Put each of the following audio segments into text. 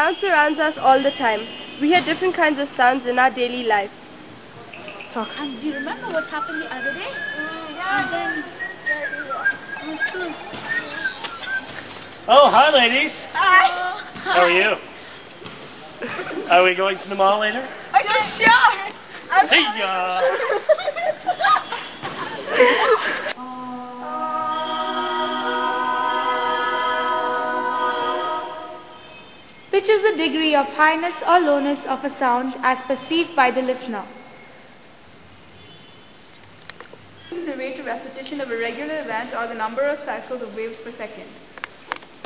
Sound surrounds us all the time. We hear different kinds of sounds in our daily lives. Talk. And do you remember what happened the other day? Mm, yeah, and then... Oh, so Oh, hi, ladies. Hi. How are you? Are we going to the mall later? Are you sure? Pitch is the degree of highness or lowness of a sound as perceived by the listener. This is the rate of repetition of a regular event or the number of cycles of waves per second.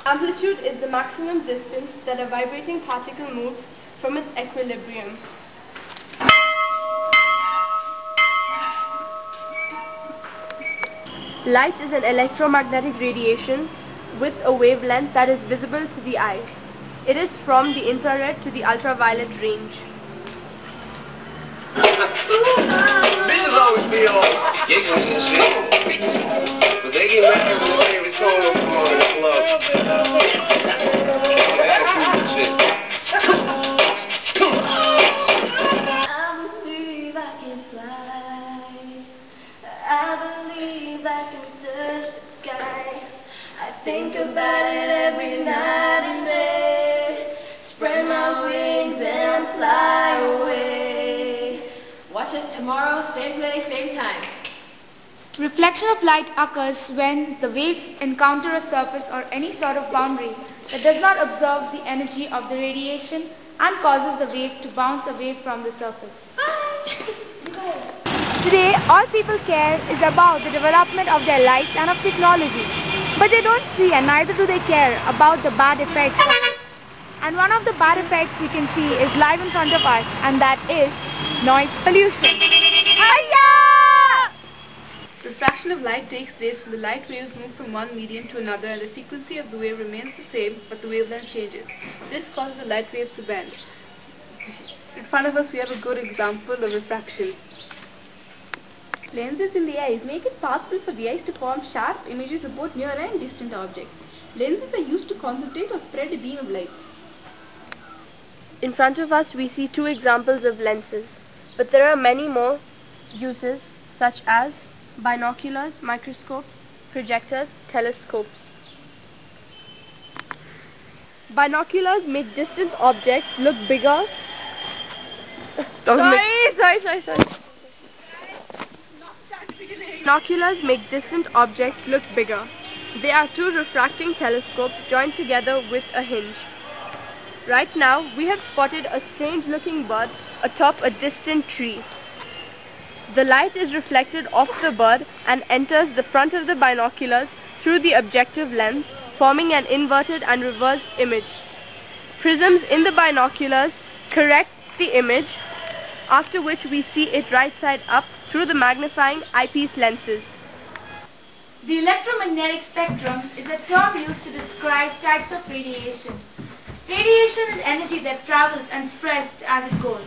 Amplitude is the maximum distance that a vibrating particle moves from its equilibrium. Light is an electromagnetic radiation with a wavelength that is visible to the eye. It is from the infrared to the ultraviolet range. Bitches always be all giggling and shit. But they get mad when the favorite song don't come on in the club. Attitude and shit. I believe I can fly. I believe I can touch the sky. I think about it every night and day. Watch us tomorrow, same place, same time. Reflection of light occurs when the waves encounter a surface or any sort of boundary that does not absorb the energy of the radiation and causes the wave to bounce away from the surface. Today, all people care is about the development of their life and of technology. But they don't see and neither do they care about the bad effects. And one of the bad effects we can see is live in front of us and that is noise pollution. Hiya! Refraction of light takes place when the light waves move from one medium to another and the frequency of the wave remains the same but the wavelength changes. This causes the light waves to bend. In front of us we have a good example of refraction. Lenses in the eyes make it possible for the eyes to form sharp images of both near and distant objects. Lenses are used to concentrate or spread a beam of light. In front of us we see two examples of lenses, but there are many more uses such as binoculars, microscopes, projectors, telescopes. Binoculars make distant objects look bigger. sorry, sorry, sorry, sorry. Binoculars make distant objects look bigger. They are two refracting telescopes joined together with a hinge. Right now, we have spotted a strange looking bird atop a distant tree. The light is reflected off the bird and enters the front of the binoculars through the objective lens, forming an inverted and reversed image. Prisms in the binoculars correct the image, after which we see it right side up through the magnifying eyepiece lenses. The electromagnetic spectrum is a term used to describe types of radiation. Radiation is energy that travels and spreads as it goes.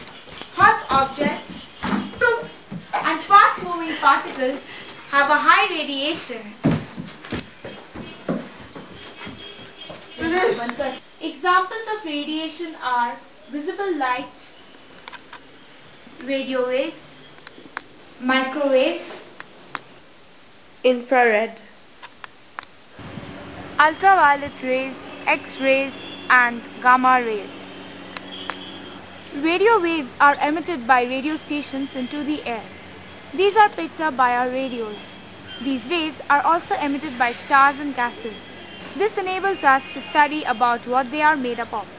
Hot objects and fast-moving particles have a high radiation. Examples of radiation are visible light, radio waves, microwaves, Infrared. ultraviolet rays, X-rays and gamma rays. Radio waves are emitted by radio stations into the air. These are picked up by our radios. These waves are also emitted by stars and gases. This enables us to study about what they are made up of.